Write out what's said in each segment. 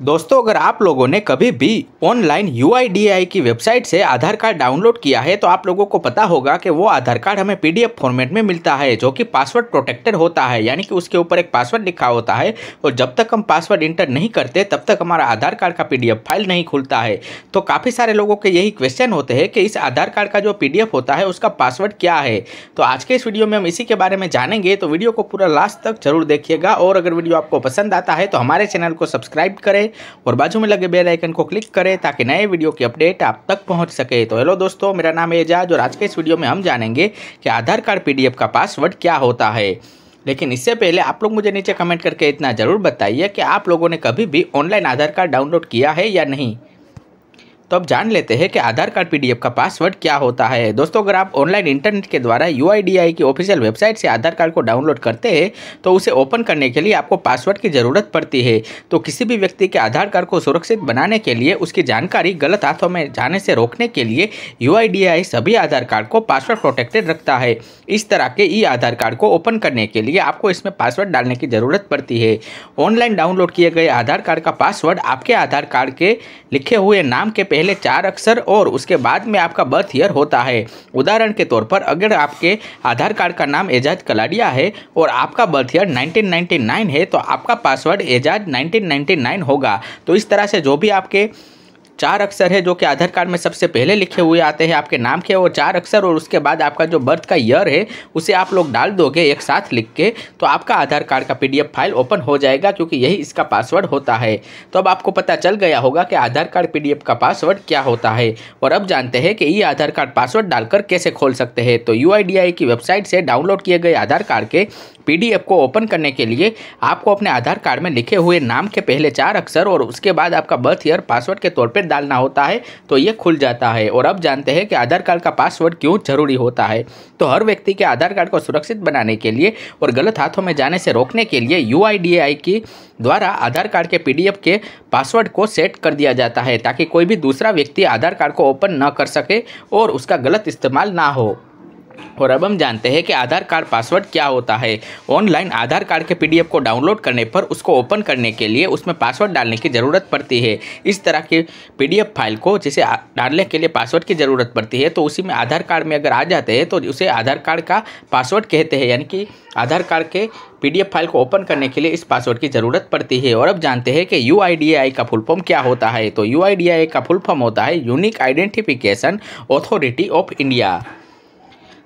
दोस्तों, अगर आप लोगों ने कभी भी ऑनलाइन यूआईडीआई की वेबसाइट से आधार कार्ड डाउनलोड किया है तो आप लोगों को पता होगा कि वो आधार कार्ड हमें पीडीएफ फॉर्मेट में मिलता है, जो कि पासवर्ड प्रोटेक्टेड होता है, यानी कि उसके ऊपर एक पासवर्ड लिखा होता है, और जब तक हम पासवर्ड इंटर नहीं करते, तब तक हमारा आधार कार्ड का पीडीएफ फ़ाइल नहीं खुलता है। तो काफ़ी सारे लोगों के यही क्वेश्चन होते हैं कि इस आधार कार्ड का जो पीडीएफ होता है, उसका पासवर्ड क्या है? तो आज के इस वीडियो में हम इसी के बारे में जानेंगे तो वीडियो को पूरा लास्ट तक ज़रूर देखिएगा, और अगर वीडियो आपको पसंद आता है तो हमारे चैनल को सब्सक्राइब करें। और बाजू में लगे बेल आइकन को क्लिक करें ताकि नए वीडियो की अपडेट आप तक पहुँच सके तो हेलो दोस्तों मेरा नाम एजाज और आज के इस वीडियो में हम जानेंगे कि आधार कार्ड पीडीएफ का पासवर्ड क्या होता है लेकिन इससे पहले आप लोग मुझे नीचे कमेंट करके इतना ज़रूर बताइए कि आप लोगों ने कभी भी ऑनलाइन आधार कार्ड डाउनलोड किया है या नहीं तो अब जान लेते हैं कि आधार कार्ड पीडीएफ का पासवर्ड क्या होता है। दोस्तों, अगर आप ऑनलाइन इंटरनेट के द्वारा यूआईडीआई की ऑफिशियल वेबसाइट से आधार कार्ड को डाउनलोड करते हैं तो उसे ओपन करने के लिए आपको पासवर्ड की ज़रूरत पड़ती है। तो किसी भी व्यक्ति के आधार कार्ड को सुरक्षित बनाने के लिए उसकी जानकारी गलत हाथों में जाने से रोकने के लिए यूआईडीआई सभी आधार कार्ड को पासवर्ड प्रोटेक्टेड रखता है। इस तरह के ई आधार कार्ड को ओपन करने के लिए आपको इसमें पासवर्ड डालने की ज़रूरत पड़ती है। ऑनलाइन डाउनलोड किए गए आधार कार्ड का पासवर्ड आपके आधार कार्ड के लिखे हुए नाम के पहले पहले चार अक्षर और उसके बाद में आपका बर्थ ईयर होता है। उदाहरण के तौर पर, अगर आपके आधार कार्ड का नाम एजाज कलाडिया है और आपका बर्थ ईयर 1999 है तो आपका पासवर्ड एजाज 1999 होगा। तो इस तरह से जो भी आपके चार अक्षर है जो कि आधार कार्ड में सबसे पहले लिखे हुए आते हैं आपके नाम के वो चार अक्षर और उसके बाद आपका जो बर्थ का ईयर है, उसे आप लोग डाल दोगे एक साथ लिख के तो आपका आधार कार्ड का पीडीएफ फ़ाइल ओपन हो जाएगा क्योंकि यही इसका पासवर्ड होता है। तो अब आपको पता चल गया होगा कि आधार कार्ड पीडीएफ का पासवर्ड क्या होता है और अब जानते हैं कि ये आधार कार्ड पासवर्ड डालकर कैसे खोल सकते हैं। तो यूआईडीआई की वेबसाइट से डाउनलोड किए गए आधार कार्ड के पीडीएफ को ओपन करने के लिए आपको अपने आधार कार्ड में लिखे हुए नाम के पहले चार अक्षर और उसके बाद आपका बर्थ ईयर पासवर्ड के तौर पर डालना होता है तो ये खुल जाता है। और अब जानते हैं कि आधार कार्ड का पासवर्ड क्यों ज़रूरी होता है। तो हर व्यक्ति के आधार कार्ड को सुरक्षित बनाने के लिए और गलत हाथों में जाने से रोकने के लिए यू की द्वारा आधार कार्ड के पीडीएफ के पासवर्ड को सेट कर दिया जाता है, ताकि कोई भी दूसरा व्यक्ति आधार कार्ड को ओपन न कर सके और उसका गलत इस्तेमाल ना हो। और अब हम जानते हैं कि आधार कार्ड पासवर्ड क्या होता है। ऑनलाइन आधार कार्ड के पीडीएफ को डाउनलोड करने पर उसको ओपन करने के लिए उसमें पासवर्ड डालने की ज़रूरत पड़ती है। इस तरह के पीडीएफ फ़ाइल को जिसे डालने के लिए पासवर्ड की ज़रूरत पड़ती है तो उसी में आधार कार्ड में अगर आ जाते हैं तो उसे आधार कार्ड का पासवर्ड कहते हैं, यानी कि आधार कार्ड के पीडीएफ फ़ाइल को ओपन करने के लिए इस पासवर्ड की ज़रूरत पड़ती है। और अब जानते हैं कि यूआईडीआई का फुल फॉर्म क्या होता है तो यू का फुल फॉर्म होता है unique identification authority of India.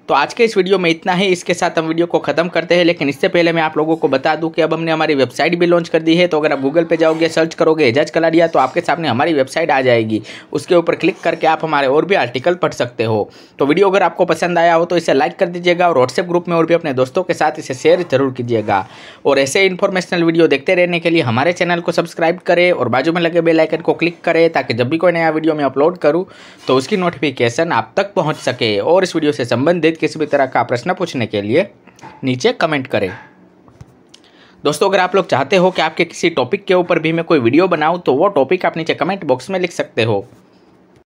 तो आज के इस वीडियो में इतना ही। इसके साथ हम वीडियो को खत्म करते हैं, लेकिन इससे पहले मैं आप लोगों को बता दूँ कि अब हमने हमारी वेबसाइट भी लॉन्च कर दी है। तो अगर आप गूगल पे जाओगे, सर्च करोगे एजाज कलाडिया तो आपके सामने हमारी वेबसाइट आ जाएगी। उसके ऊपर क्लिक करके आप हमारे और भी आर्टिकल पढ़ सकते हो। तो वीडियो अगर आपको पसंद आया हो तो इसे लाइक कर दीजिएगा और व्हाट्सएप ग्रुप में और भी अपने दोस्तों के साथ इसे शेयर ज़रूर कीजिएगा। और ऐसे इन्फॉर्मेशनल वीडियो देखते रहने के लिए हमारे चैनल को सब्सक्राइब करें और बाजू में लगे बेलाइकन को क्लिक करें, ताकि जब भी कोई नया वीडियो मैं अपलोड करूँ तो उसकी नोटिफिकेशन आप तक पहुँच सके। और इस वीडियो से संबंधित किसी भी तरह का प्रश्न पूछने के लिए नीचे कमेंट करें। दोस्तों, अगर आप लोग चाहते हो कि आपके किसी टॉपिक के ऊपर भी मैं कोई वीडियो बनाऊँ तो वो टॉपिक आप नीचे कमेंट बॉक्स में लिख सकते हो।